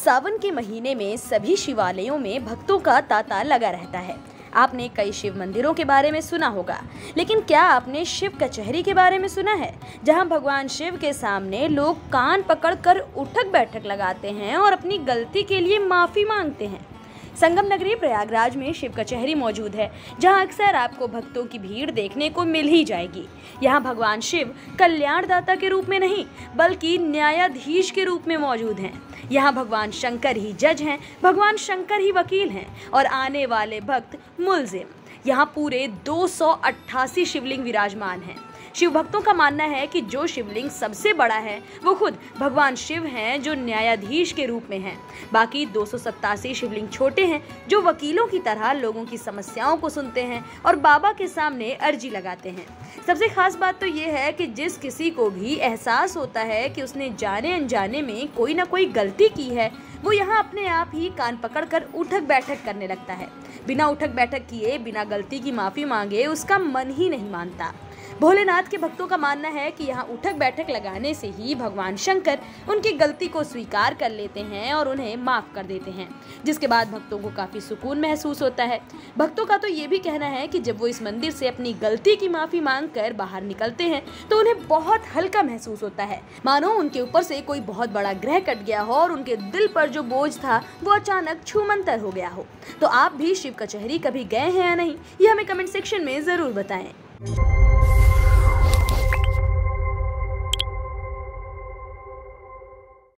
सावन के महीने में सभी शिवालयों में भक्तों का तांता लगा रहता है। आपने कई शिव मंदिरों के बारे में सुना होगा, लेकिन क्या आपने शिव कचहरी के बारे में सुना है, जहाँ भगवान शिव के सामने लोग कान पकड़कर उठक बैठक लगाते हैं और अपनी गलती के लिए माफ़ी मांगते हैं? संगम नगरी प्रयागराज में शिव कचहरी मौजूद है, जहाँ अक्सर आपको भक्तों की भीड़ देखने को मिल ही जाएगी। यहाँ भगवान शिव कल्याणदाता के रूप में नहीं, बल्कि न्यायाधीश के रूप में मौजूद हैं। यहाँ भगवान शंकर ही जज हैं, भगवान शंकर ही वकील हैं और आने वाले भक्त मुलजिम। यहाँ पूरे दो सौ अट्ठासी शिवलिंग विराजमान हैं। शिव भक्तों का मानना है कि जो शिवलिंग सबसे बड़ा है, वो खुद भगवान शिव हैं जो न्यायाधीश के रूप में हैं। बाकी दो सौ सत्तासी शिवलिंग छोटे हैं, जो वकीलों की तरह लोगों की समस्याओं को सुनते हैं और बाबा के सामने अर्जी लगाते हैं। सबसे खास बात तो ये है कि जिस किसी को भी एहसास होता है कि उसने जाने अनजाने में कोई ना कोई गलती की है, वो यहाँ अपने आप ही कान पकड़ कर उठक बैठक करने लगता है। बिना उठक बैठक किए, बिना गलती की माफ़ी मांगे, उसका मन ही नहीं मानता। भोलेनाथ के भक्तों का मानना है कि यहाँ उठक बैठक लगाने से ही भगवान शंकर उनकी गलती को स्वीकार कर लेते हैं और उन्हें माफ़ कर देते हैं, जिसके बाद भक्तों को काफ़ी सुकून महसूस होता है। भक्तों का तो ये भी कहना है कि जब वो इस मंदिर से अपनी गलती की माफ़ी मांग कर बाहर निकलते हैं तो उन्हें बहुत हल्का महसूस होता है। मानो उनके ऊपर से कोई बहुत बड़ा ग्रह कट गया हो और उनके दिल पर जो बोझ था, वो अचानक छूमंतर हो गया हो। तो आप भी शिव कचहरी कभी गए हैं या नहीं, ये हमें कमेंट सेक्शन में ज़रूर बताएँ।